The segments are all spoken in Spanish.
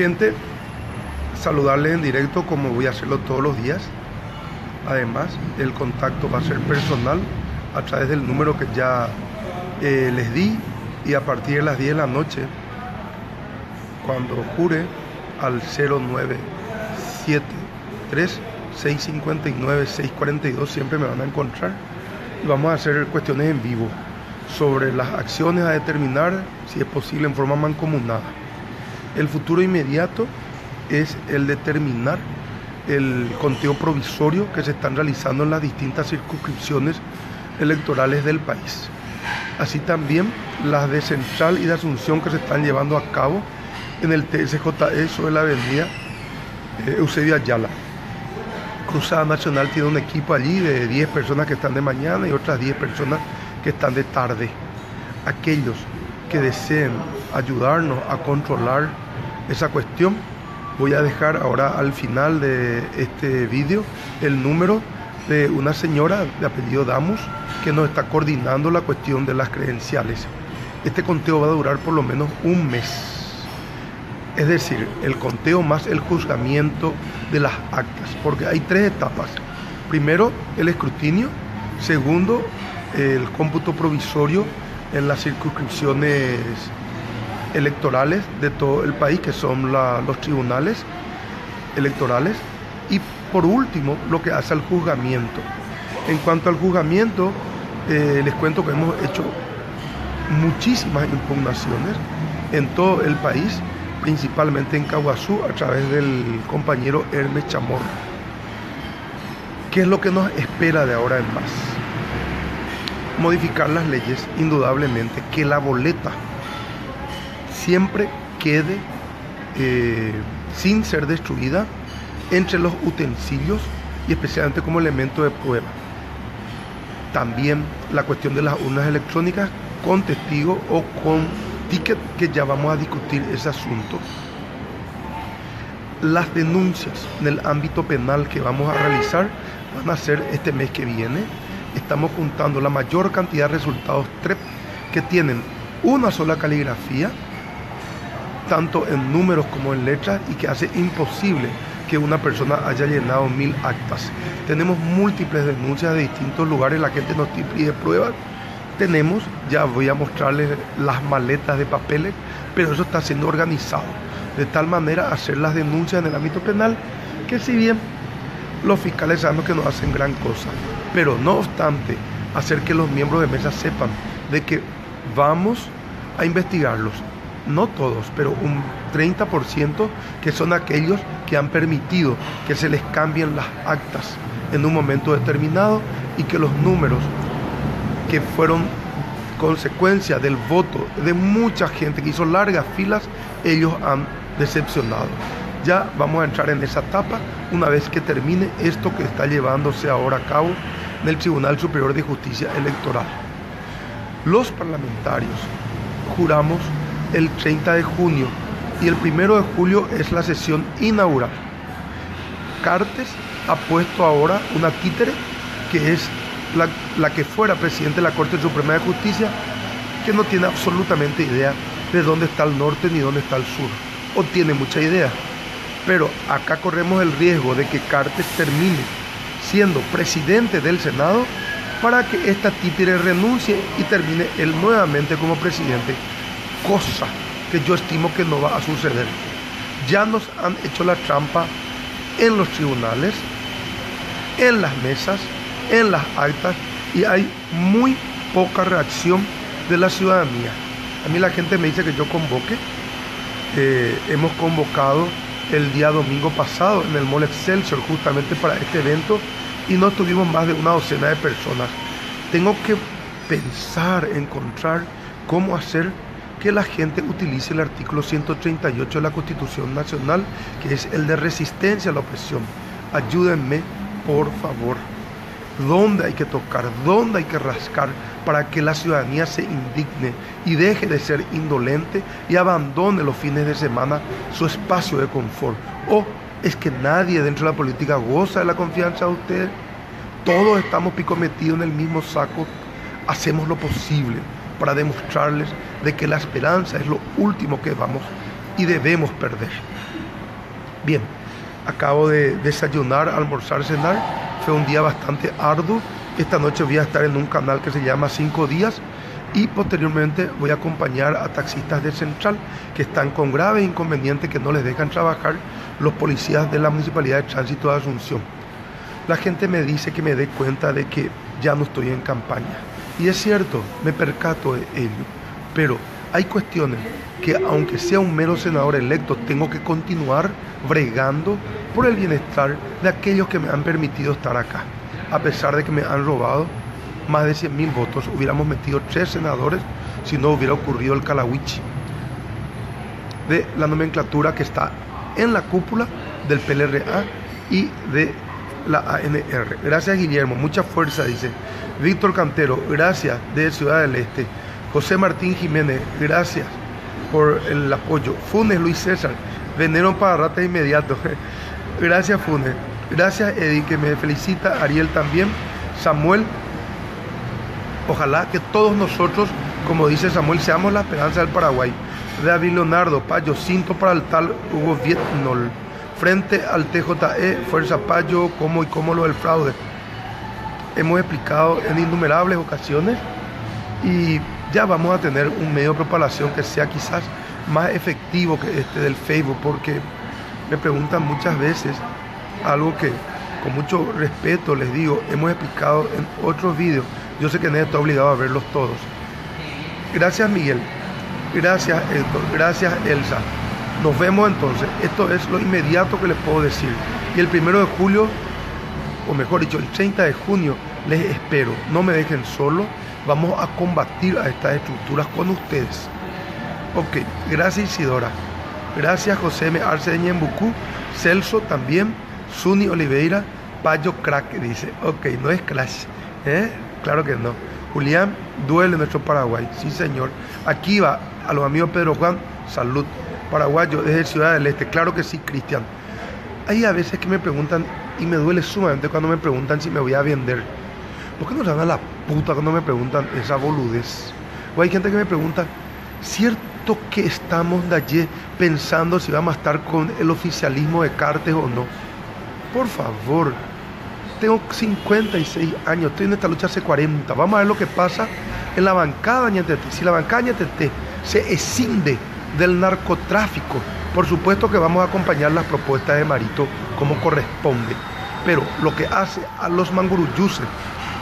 Gente, saludarles en directo como voy a hacerlo todos los días. Además, el contacto va a ser personal a través del número que ya eh, les di y a partir de las 10 de la noche, cuando jure al 0973 659 642 siempre me van a encontrar y vamos a hacer cuestiones en vivo sobre las acciones a determinar si es posible en forma mancomunada. El futuro inmediato es el determinar el conteo provisorio que se están realizando en las distintas circunscripciones electorales del país. Así también las de Central y de Asunción que se están llevando a cabo en el TSJE sobre la avenida eh, Eusebio Ayala. Cruzada Nacional tiene un equipo allí de 10 personas que están de mañana y otras 10 personas que están de tarde. Aquellos que deseen ayudarnos a controlar esa cuestión, voy a dejar ahora al final de este vídeo el número de una señora de apellido Damus que nos está coordinando la cuestión de las credenciales. Este conteo va a durar por lo menos un mes. Es decir, el conteo más el juzgamiento de las actas, porque hay tres etapas. Primero, el escrutinio. Segundo, el cómputo provisorio en las circunscripciones electorales de todo el país, que son los tribunales electorales. Y por último, lo que hace al juzgamiento. En cuanto al juzgamiento, eh, les cuento que hemos hecho muchísimas impugnaciones en todo el país, principalmente en Caguazú, a través del compañero Hermes Chamorro. ¿Qué es lo que nos espera de ahora en más? Modificar las leyes, indudablemente, que la boleta siempre quede eh, sin ser destruida entre los utensilios y especialmente como elemento de prueba. También la cuestión de las urnas electrónicas con testigo o con ticket, que ya vamos a discutir ese asunto. Las denuncias en el ámbito penal que vamos a realizar van a ser este mes que viene. Estamos juntando la mayor cantidad de resultados TREP que tienen una sola caligrafía, tanto en números como en letras, y que hace imposible que una persona haya llenado mil actas. Tenemos múltiples denuncias de distintos lugares, la gente nos pide pruebas. Tenemos, ya voy a mostrarles las maletas de papeles, pero eso está siendo organizado. De tal manera hacer las denuncias en el ámbito penal, que si bien los fiscales saben que no hacen gran cosa, pero no obstante, hacer que los miembros de mesa sepan de que vamos a investigarlos, no todos, pero un 30% que son aquellos que han permitido que se les cambien las actas en un momento determinado y que los números que fueron consecuencia del voto de mucha gente que hizo largas filas, ellos han decepcionado. Ya vamos a entrar en esa etapa una vez que termine esto que está llevándose ahora a cabo en el Tribunal Superior de Justicia Electoral. Los parlamentarios juramos el 30 de junio y el 1 de julio es la sesión inaugural. Cartes ha puesto ahora una títere que es la, la, que fuera presidente de la Corte Suprema de Justicia, que no tiene absolutamente idea de dónde está el norte ni dónde está el sur, o tiene mucha idea. Pero acá corremos el riesgo de que Cartes termine siendo presidente del Senado para que esta títere renuncie y termine él nuevamente como presidente cosa que yo estimo que no va a suceder. Ya nos han hecho la trampa en los tribunales, en las mesas, en las actas y hay muy poca reacción de la ciudadanía. A mí la gente me dice que yo convoque. Eh, hemos convocado el día domingo pasado en el Mall Excelsior justamente para este evento y no tuvimos más de una docena de personas. Tengo que pensar, encontrar cómo hacer que la gente utilice el artículo 138 de la Constitución Nacional, que es el de resistencia a la opresión. Ayúdenme, por favor. ¿Dónde hay que tocar? ¿Dónde hay que rascar para que la ciudadanía se indigne y deje de ser indolente y abandone los fines de semana su espacio de confort? ¿O es que nadie dentro de la política goza de la confianza de ustedes? Todos estamos pico metidos en el mismo saco. Hacemos lo posible para demostrarles de que la esperanza es lo último que vamos y debemos perder. Bien, acabo de desayunar, almorzar, cenar. Un día bastante arduo. Esta noche voy a estar en un canal que se llama Cinco Días y posteriormente voy a acompañar a taxistas de Central que están con graves inconvenientes que no les dejan trabajar los policías de la Municipalidad de Tránsito de Asunción. La gente me dice que me dé cuenta de que ya no estoy en campaña. Y es cierto, me percato de ello. Pero hay cuestiones que aunque sea un mero senador electo, tengo que continuar bregando por el bienestar de aquellos que me han permitido estar acá. A pesar de que me han robado más de 100 mil votos, hubiéramos metido tres senadores si no hubiera ocurrido el calawichi de la nomenclatura que está en la cúpula del PLRA y de la ANR. Gracias Guillermo, mucha fuerza, dice. Víctor Cantero, gracias de Ciudad del Este. José Martín Jiménez, gracias por el apoyo. Funes Luis César, veneno para rata inmediato. gracias Funes. Gracias Eddie, que me felicita. Ariel también. Samuel, ojalá que todos nosotros, como dice Samuel, seamos la esperanza del Paraguay. David Leonardo, Payo, cinto para el tal Hugo Vietnol. Frente al TJE, Fuerza Payo, cómo y cómo lo del fraude. Hemos explicado en innumerables ocasiones y ya vamos a tener un medio de propagación que sea quizás más efectivo que este del Facebook, porque me preguntan muchas veces algo que con mucho respeto les digo, hemos explicado en otros vídeos. Yo sé que nadie está obligado a verlos todos. Gracias Miguel, gracias Héctor, gracias Elsa. Nos vemos entonces. Esto es lo inmediato que les puedo decir. Y el primero de julio, o mejor dicho, el 30 de junio, les espero. No me dejen solo. Vamos a combatir a estas estructuras con ustedes. Ok, gracias Isidora. Gracias José M. Arce de Celso también. Suni Oliveira. Payo Crack dice. Ok, no es Crash. ¿eh? Claro que no. Julián, duele nuestro Paraguay. Sí, señor. Aquí va a los amigos Pedro Juan. Salud. Paraguayo desde Ciudad del Este. Claro que sí, Cristian. Hay a veces que me preguntan, y me duele sumamente cuando me preguntan si me voy a vender. ¿Por qué no van a la puta cuando me preguntan esa boludez? O hay gente que me pregunta, ¿cierto que estamos de allí pensando si vamos a estar con el oficialismo de Cartes o no? Por favor, tengo 56 años, estoy en esta lucha hace 40. Vamos a ver lo que pasa en la bancada Ñetete. Si la bancada Ñetete se escinde del narcotráfico, por supuesto que vamos a acompañar las propuestas de Marito como corresponde. Pero lo que hace a los manguruyuses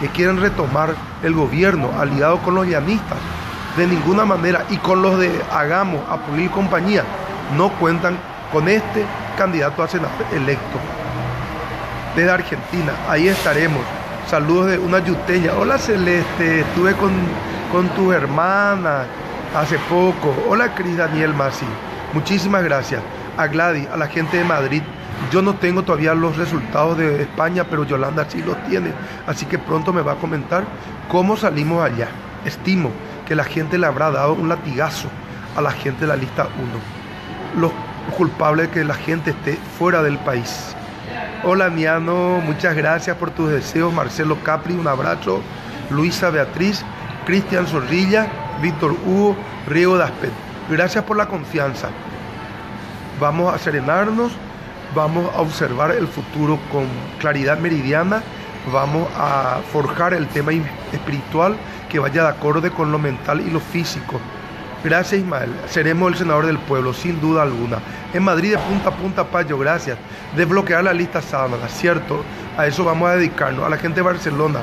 que quieren retomar el gobierno aliado con los llanistas, de ninguna manera, y con los de Hagamos, Apoyo y compañía, no cuentan con este candidato a senador electo. Desde Argentina, ahí estaremos. Saludos de una yuteña. Hola Celeste, estuve con, con tu hermana hace poco. Hola Cris Daniel Masi. Muchísimas gracias. A Gladys, a la gente de Madrid, yo no tengo todavía los resultados de España, pero Yolanda sí los tiene. Así que pronto me va a comentar cómo salimos allá. Estimo que la gente le habrá dado un latigazo a la gente de la lista 1. Los culpables de que la gente esté fuera del país. Hola Miano, muchas gracias por tus deseos. Marcelo Capri, un abrazo. Luisa Beatriz, Cristian Zorrilla, Víctor Hugo, Riego Daspet. Gracias por la confianza. Vamos a serenarnos vamos a observar el futuro con claridad meridiana, vamos a forjar el tema espiritual que vaya de acorde con lo mental y lo físico. Gracias Ismael, seremos el senador del pueblo, sin duda alguna. En Madrid de punta a punta, Payo, gracias. Desbloquear la lista sábana, cierto, a eso vamos a dedicarnos. A la gente de Barcelona,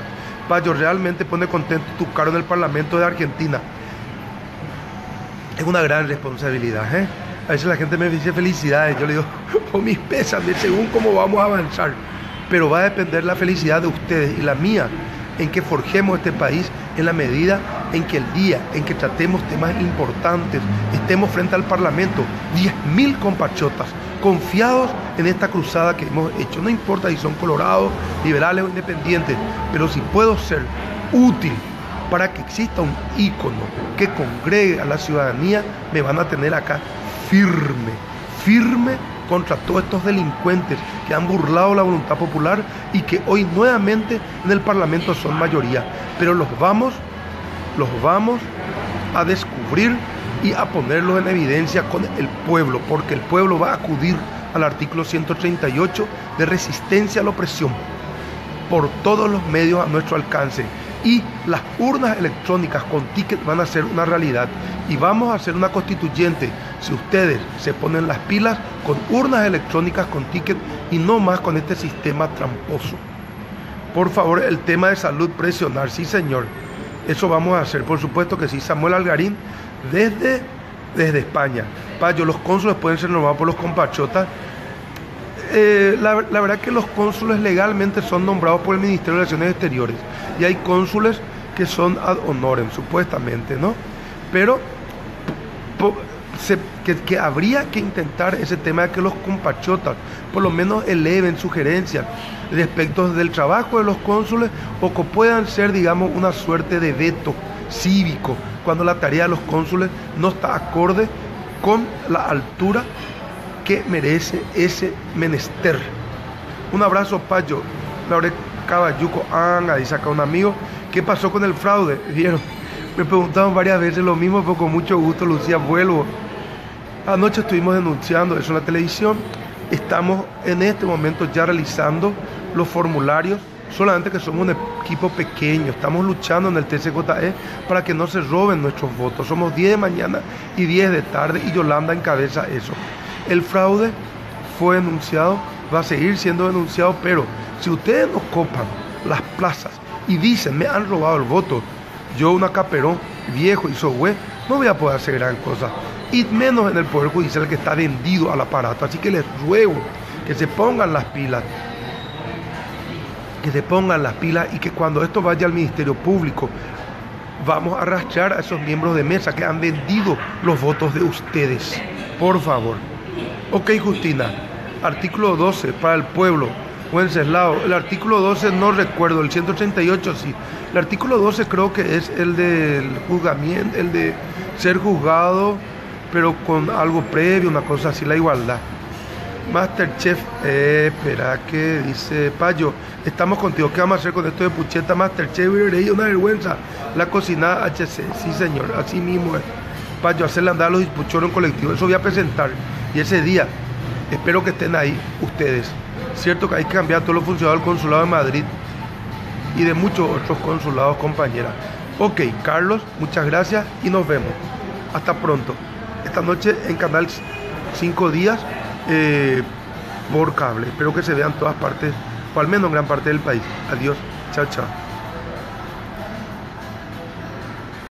Payo, realmente pone contento tu cargo en el Parlamento de Argentina. Es una gran responsabilidad, ¿eh? A veces la gente me dice felicidades, yo le digo, o oh, mis pésames, según cómo vamos a avanzar. Pero va a depender la felicidad de ustedes y la mía en que forjemos este país en la medida en que el día en que tratemos temas importantes, estemos frente al Parlamento, 10.000 compachotas confiados en esta cruzada que hemos hecho. No importa si son colorados, liberales o independientes, pero si puedo ser útil para que exista un ícono que congregue a la ciudadanía, me van a tener acá firme, firme contra todos estos delincuentes que han burlado la voluntad popular y que hoy nuevamente en el Parlamento son mayoría. Pero los vamos, los vamos a descubrir y a ponerlos en evidencia con el pueblo, porque el pueblo va a acudir al artículo 138 de resistencia a la opresión por todos los medios a nuestro alcance. Y las urnas electrónicas con ticket van a ser una realidad. Y vamos a hacer una constituyente, si ustedes se ponen las pilas, con urnas electrónicas con ticket y no más con este sistema tramposo. Por favor, el tema de salud presionar, sí señor. Eso vamos a hacer, por supuesto que sí. Samuel Algarín, desde, desde España. Payo, los cónsules pueden ser nombrados por los compachotas eh, la, verdad que los cónsules legalmente son nombrados por el Ministerio de Relaciones Exteriores y hay cónsules que son ad honorem, supuestamente, ¿no? Pero que, habría que intentar ese tema de que los compachotas por lo menos eleven sugerencias respecto del trabajo de los cónsules o que puedan ser, digamos, una suerte de veto cívico cuando la tarea de los cónsules no está acorde con la altura que merece ese menester. Un abrazo, Payo. Laure Caballuco, Anga, dice acá un amigo. ¿Qué pasó con el fraude? ¿Vieron? Me preguntaron varias veces lo mismo, pero con mucho gusto, Lucía, vuelvo. Anoche estuvimos denunciando eso en la televisión. Estamos en este momento ya realizando los formularios, solamente que somos un equipo pequeño. Estamos luchando en el TCJE para que no se roben nuestros votos. Somos 10 de mañana y 10 de tarde y Yolanda encabeza eso. El fraude fue denunciado, va a seguir siendo denunciado, pero si ustedes nos copan las plazas y dicen, me han robado el voto, yo una caperón viejo y sohue, no voy a poder hacer gran cosa. Y menos en el Poder Judicial que está vendido al aparato. Así que les ruego que se pongan las pilas. Que se pongan las pilas y que cuando esto vaya al Ministerio Público, vamos a arrastrar a esos miembros de mesa que han vendido los votos de ustedes. Por favor. Ok, Justina. Artículo 12 para el pueblo. Wenceslao. El artículo 12 no recuerdo, el 138 sí. El artículo 12 creo que es el del juzgamiento, el de ser juzgado, pero con algo previo, una cosa así, la igualdad. Masterchef, eh, espera, que dice Payo, estamos contigo, ¿qué vamos a hacer con esto de Pucheta Masterchef? Una vergüenza, la cocinada HC, sí señor, así mismo es. Payo, hacerle andar a los dispuchoros en colectivo, eso voy a presentar. Y ese día, espero que estén ahí ustedes. Cierto que hay que cambiar todos los funcionarios del consulado de Madrid y de muchos otros consulados, compañeras. Ok, Carlos, muchas gracias y nos vemos. Hasta pronto. Esta noche en Canal 5 días eh, por cable. Espero que se vean todas partes, o al menos en gran parte del país. Adiós. Chao, chao.